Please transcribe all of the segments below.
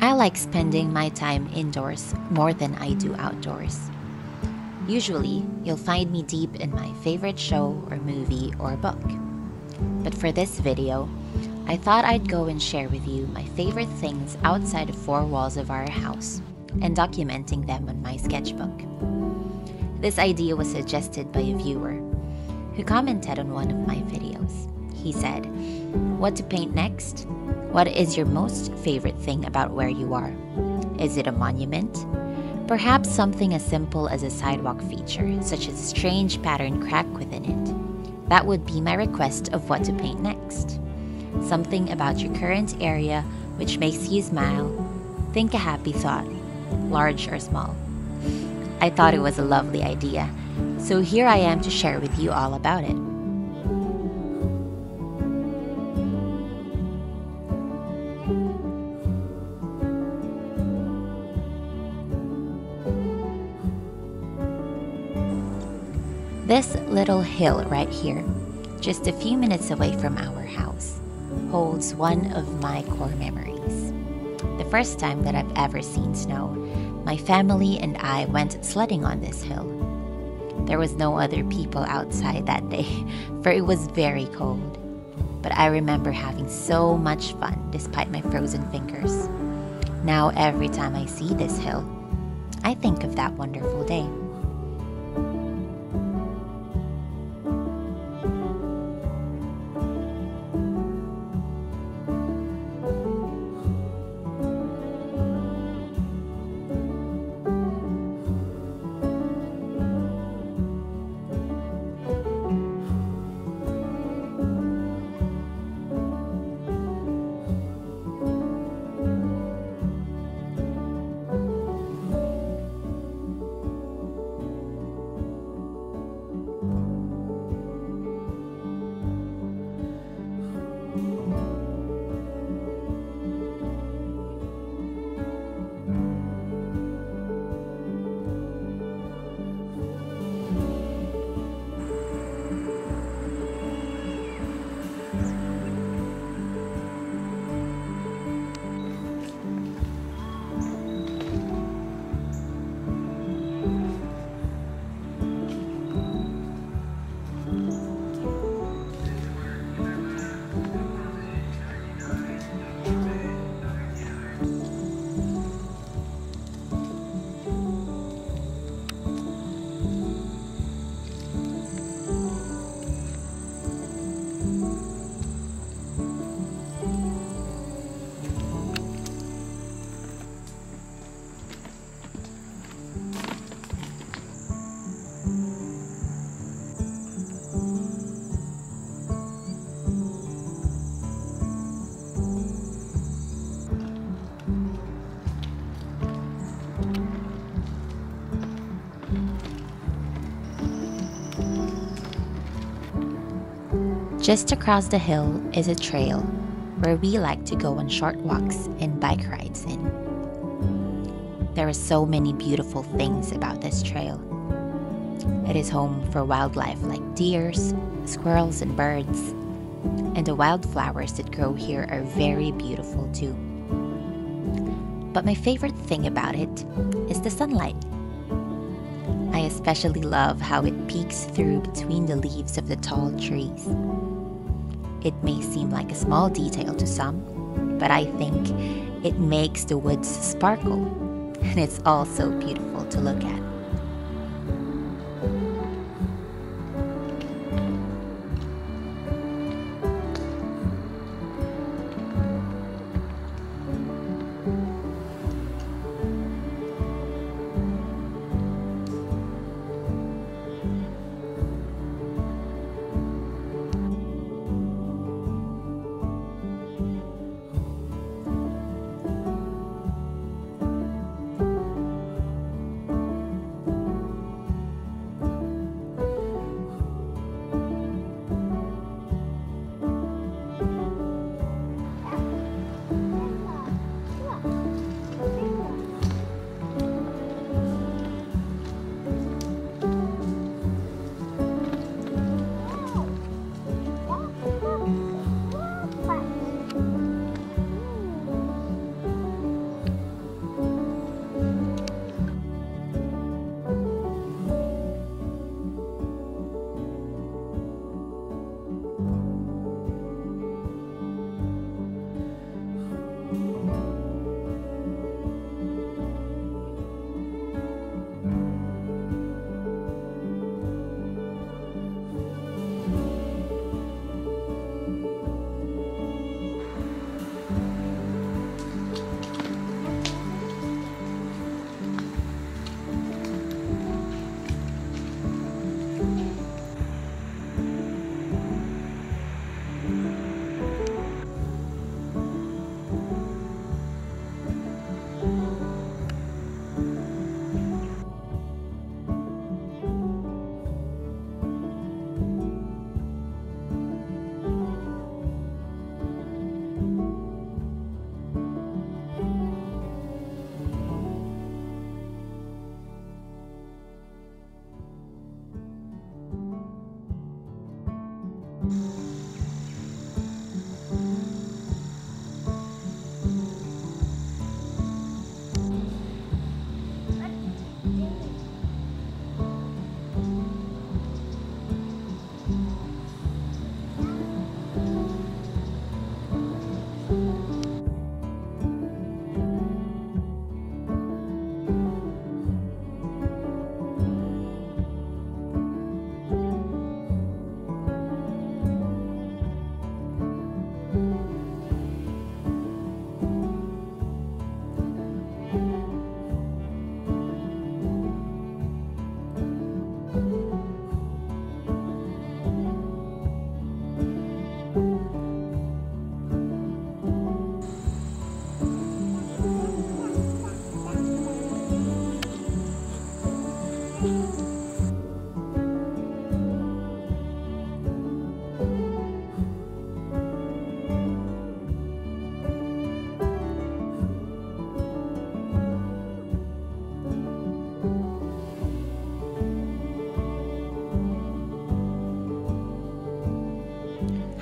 I like spending my time indoors more than I do outdoors. Usually, you'll find me deep in my favorite show or movie or book. But for this video, I thought I'd go and share with you my favorite things outside the four walls of our house and documenting them on my sketchbook. This idea was suggested by a viewer who commented on one of my videos. He said, What to paint next? What is your most favorite thing about where you are? Is it a monument? Perhaps something as simple as a sidewalk feature, such as a strange pattern crack within it. That would be my request of what to paint next. Something about your current area which makes you smile. Think a happy thought, large or small. I thought it was a lovely idea, so here I am to share with you all about it. This little hill right here, just a few minutes away from our house, holds one of my core memories. The first time that I've ever seen snow, my family and I went sledding on this hill. There was no other people outside that day, for it was very cold. But I remember having so much fun despite my frozen fingers. Now, every time I see this hill, I think of that wonderful day. Just across the hill is a trail where we like to go on short walks and bike rides in. There are so many beautiful things about this trail. It is home for wildlife like deers, squirrels, and birds. And the wildflowers that grow here are very beautiful too. But my favorite thing about it is the sunlight. I especially love how it peeks through between the leaves of the tall trees. It may seem like a small detail to some, but I think it makes the woods sparkle, and it's also beautiful to look at.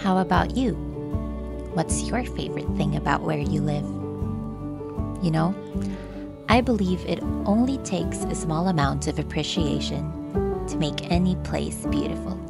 How about you? What's your favorite thing about where you live? You know, I believe it only takes a small amount of appreciation to make any place beautiful.